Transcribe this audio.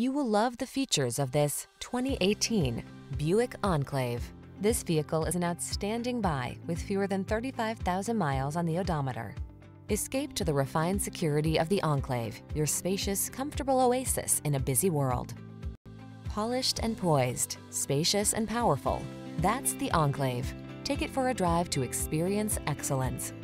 You will love the features of this 2018 Buick Enclave. This vehicle is an outstanding buy with fewer than 35,000 miles on the odometer. Escape to the refined security of the Enclave, your spacious, comfortable oasis in a busy world. Polished and poised, spacious and powerful, that's the Enclave. Take it for a drive to experience excellence.